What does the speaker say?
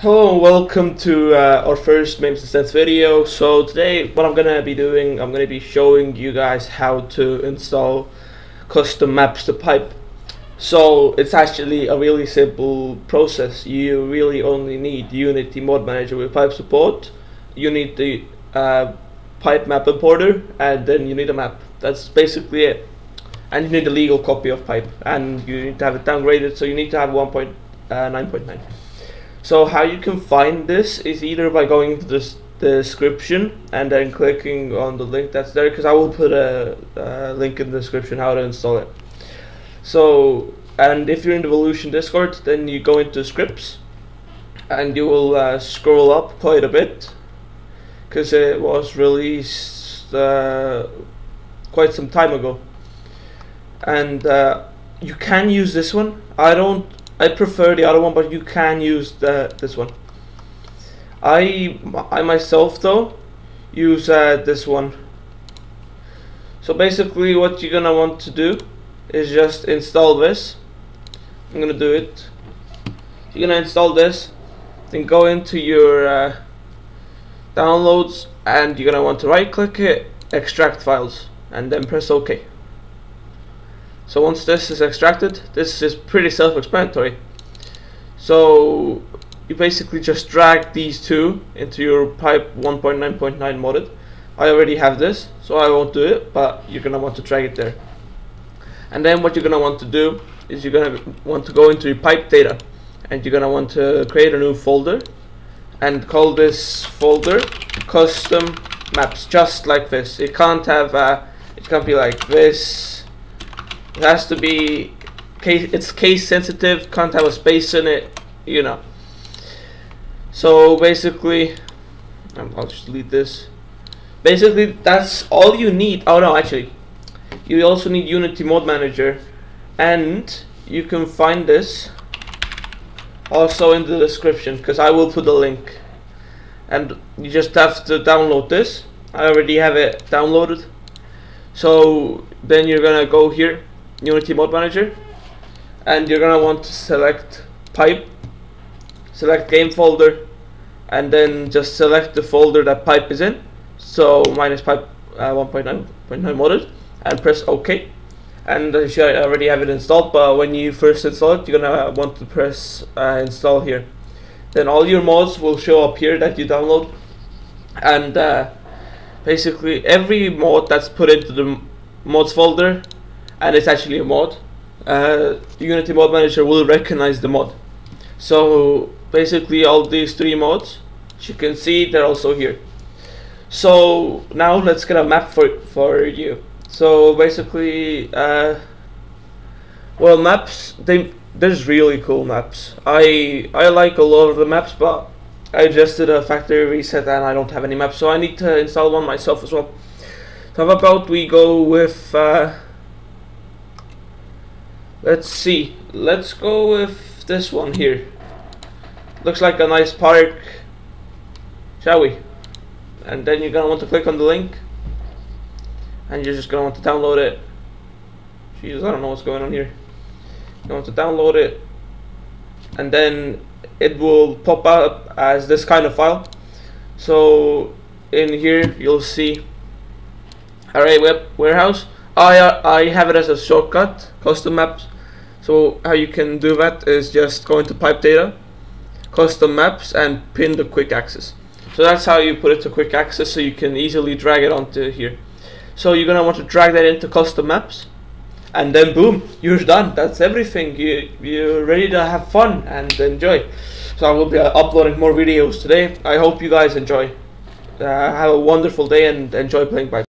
Hello and welcome to uh, our first Meims and Stents video. So today what I'm gonna be doing, I'm gonna be showing you guys how to install custom maps to pipe. So it's actually a really simple process. You really only need Unity Mod Manager with pipe support. You need the uh, pipe map importer and then you need a map. That's basically it. And you need a legal copy of pipe and you need to have it downgraded so you need to have 1.9.9. So how you can find this is either by going to the description and then clicking on the link that's there because I will put a, a, link in the description how to install it. So and if you're in the Volution Discord then you go into scripts and you will uh, scroll up quite a bit because it was released uh, quite some time ago and uh, you can use this one I don't I prefer the other one, but you can use the, this one. I, I myself though use uh, this one. So basically what you're gonna want to do is just install this. I'm gonna do it. You're gonna install this, then go into your uh, downloads and you're gonna want to right click it, extract files, and then press OK. So once this is extracted, this is pretty self-explanatory. So you basically just drag these two into your pipe 1.9.9 modded. I already have this, so I won't do it, but you're gonna want to drag it there. And then what you're gonna want to do is you're gonna want to go into your pipe data, and you're gonna want to create a new folder, and call this folder custom maps, just like this. It can't have, uh, it can't be like this it has to be case. It's case sensitive. Can't have a space in it. You know. So basically, um, I'll just delete this. Basically, that's all you need. Oh no, actually, you also need Unity Mod Manager, and you can find this also in the description because I will put a link. And you just have to download this. I already have it downloaded. So then you're gonna go here Unity Mod Manager? And you're gonna want to select pipe select game folder and then just select the folder that pipe is in. So mine is pipe uh, 1.9.9 modded and press OK and you should already have it installed but when you first install it you're gonna want to press uh, install here. Then all your mods will show up here that you download. And uh, basically every mod that's put into the mods folder and it's actually a mod, uh, Unity Mod Manager will recognize the mod. So basically all these three mods, you can see, they're also here. So now let's get a map for, for you. So basically, uh, well maps, they, there's really cool maps. I, I like a lot of the maps, but I just did a factory reset and I don't have any maps, so I need to install one myself as well. So how about we go with uh, Let's see. Let's go with this one here. Looks like a nice park. Shall we? And then you're gonna want to click on the link. And you're just gonna want to download it. Jesus, I don't know what's going on here. You want to download it. And then it will pop up as this kind of file. So in here you'll see array web warehouse. I uh, I have it as a shortcut, custom maps so how you can do that is just go into pipe data, custom maps and pin the quick access. So that's how you put it to quick access so you can easily drag it onto here. So you're gonna want to drag that into custom maps and then boom, you're done. That's everything. You, you're ready to have fun and enjoy. So I will be uh, uploading more videos today. I hope you guys enjoy. Uh, have a wonderful day and enjoy playing pipe.